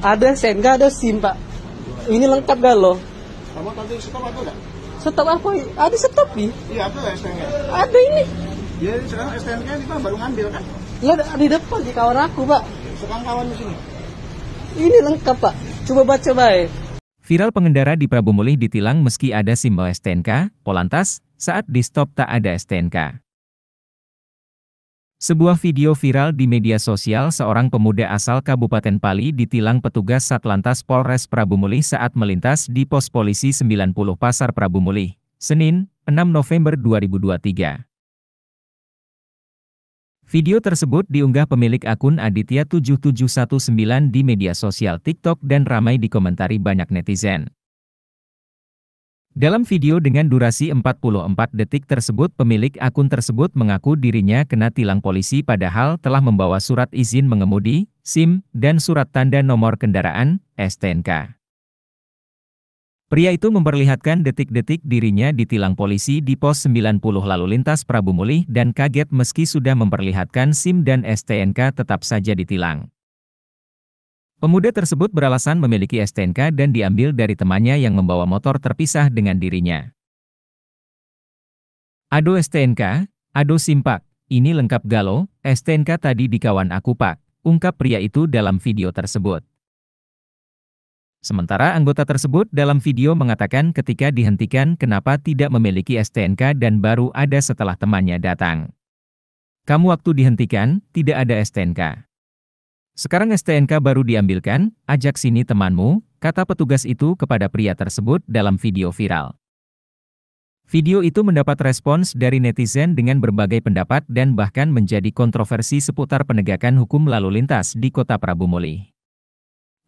Ada STNK, ada SIM pak. Ini lengkap gak lo? Kamu tadi stop atau enggak? Stop apa? Ada stop nih. Iya, ada lah STNK. Ada ini. Ya sekarang STNK ini kan baru ngambil kan? Lo ada di depan di kawan aku pak. Sekarang kawan di sini. Ini lengkap pak. Coba baca baik. Viral pengendara di Prabu Mulih ditilang meski ada simbol STNK, Polantas, saat di stop tak ada STNK. Sebuah video viral di media sosial seorang pemuda asal Kabupaten Pali ditilang petugas Satlantas Polres Prabu Mulih saat melintas di pos polisi 90 Pasar Prabu Mulih, Senin, 6 November 2023. Video tersebut diunggah pemilik akun Aditya7719 di media sosial TikTok dan ramai dikomentari banyak netizen. Dalam video dengan durasi 44 detik tersebut pemilik akun tersebut mengaku dirinya kena tilang polisi padahal telah membawa surat izin mengemudi, SIM, dan surat tanda nomor kendaraan, STNK. Pria itu memperlihatkan detik-detik dirinya ditilang polisi di pos 90 lalu lintas Prabu Mulih dan kaget meski sudah memperlihatkan SIM dan STNK tetap saja ditilang. Pemuda tersebut beralasan memiliki STNK dan diambil dari temannya yang membawa motor terpisah dengan dirinya. Ado STNK, Ado Simpak, ini lengkap galo, STNK tadi di kawan aku pak, ungkap pria itu dalam video tersebut. Sementara anggota tersebut dalam video mengatakan ketika dihentikan kenapa tidak memiliki STNK dan baru ada setelah temannya datang. Kamu waktu dihentikan, tidak ada STNK. Sekarang STNK baru diambilkan, ajak sini temanmu, kata petugas itu kepada pria tersebut dalam video viral. Video itu mendapat respons dari netizen dengan berbagai pendapat dan bahkan menjadi kontroversi seputar penegakan hukum lalu lintas di kota Prabu Muli.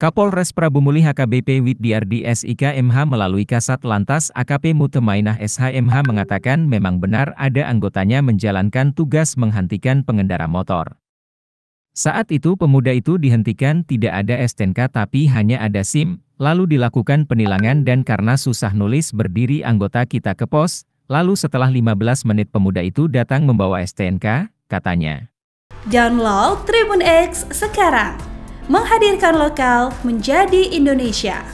Kapolres Prabu Muli HKBP Widdiardi SIK MH melalui Kasat Lantas AKP Mutemainah SHMH mengatakan memang benar ada anggotanya menjalankan tugas menghentikan pengendara motor. Saat itu pemuda itu dihentikan tidak ada STNK tapi hanya ada SIM, lalu dilakukan penilangan dan karena susah nulis berdiri anggota kita ke pos, lalu setelah 15 menit pemuda itu datang membawa STNK, katanya. Download Tribun X sekarang, menghadirkan lokal menjadi Indonesia.